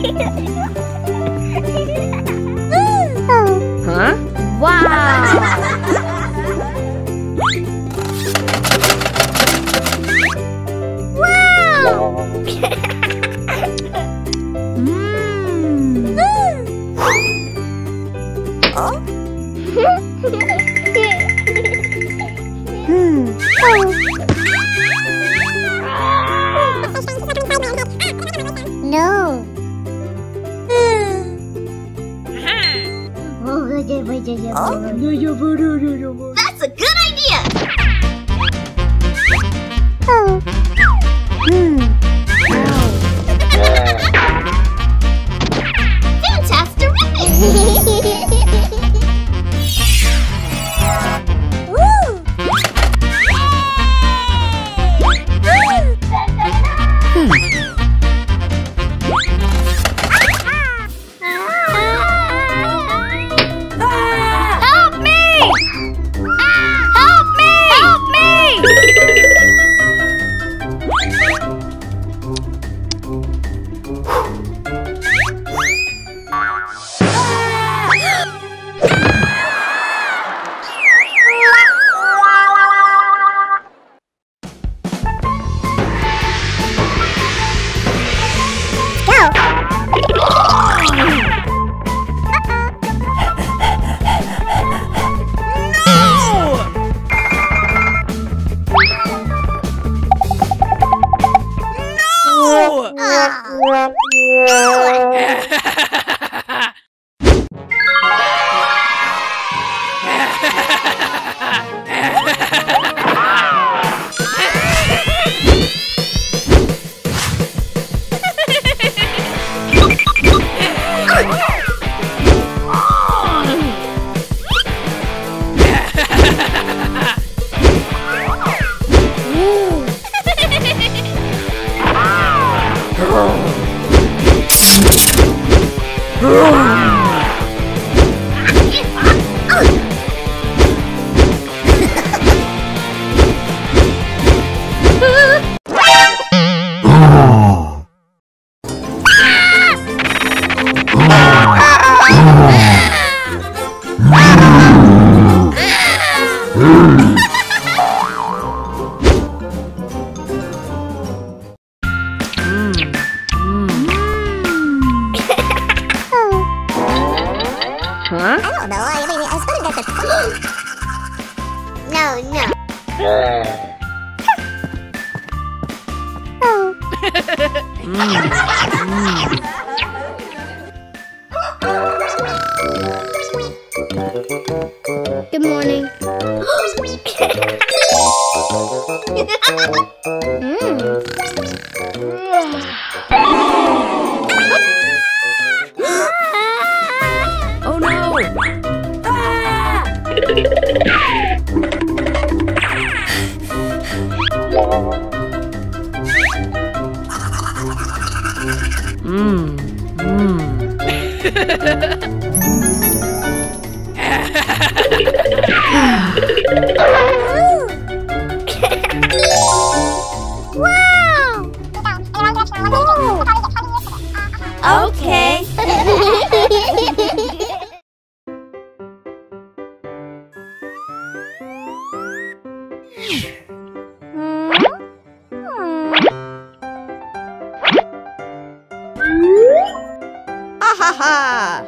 Huh? Wow! No. Oh, That's a good Go. Huh? Good morning. Ah.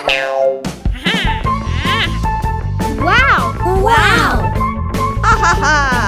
Wow! Wow! Ha ha ha!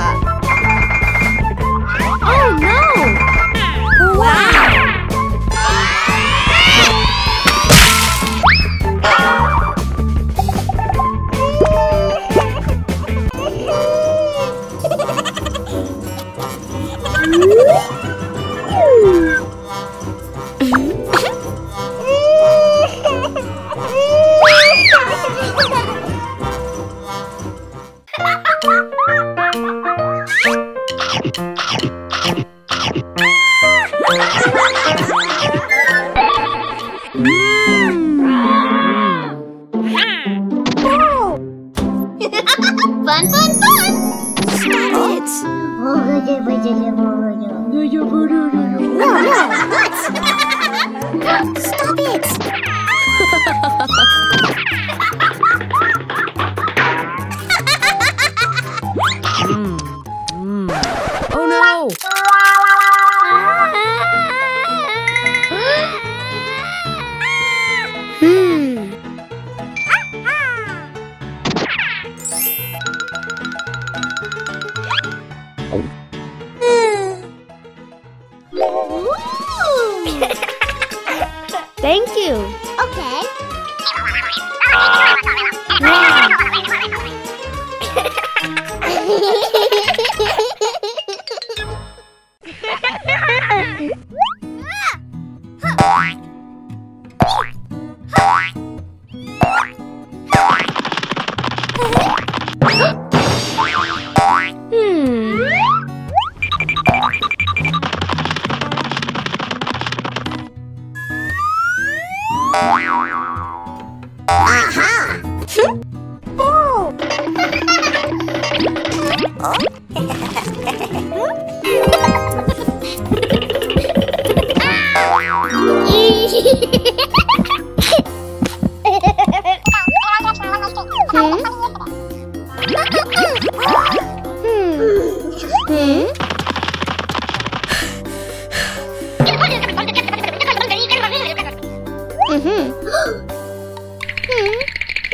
Bye.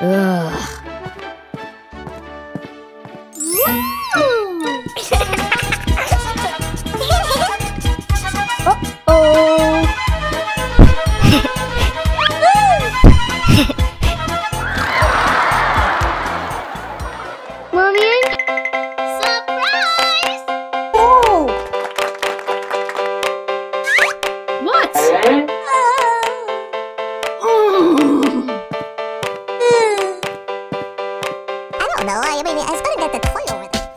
うわ。Don't know. I mean, I was gonna get the toy over there.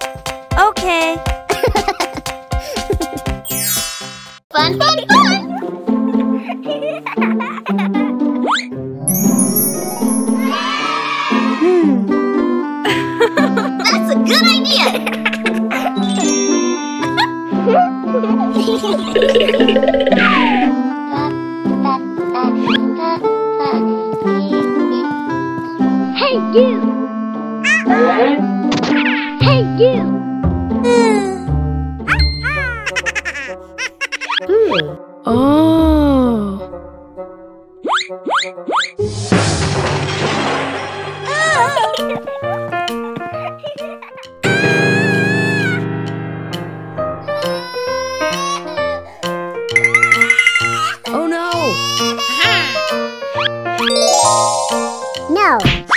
Okay. fun, fun, fun! Hmm. That's a good idea! Hey, you! go!